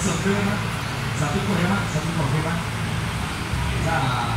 satu Korea, satu Korea. Nah,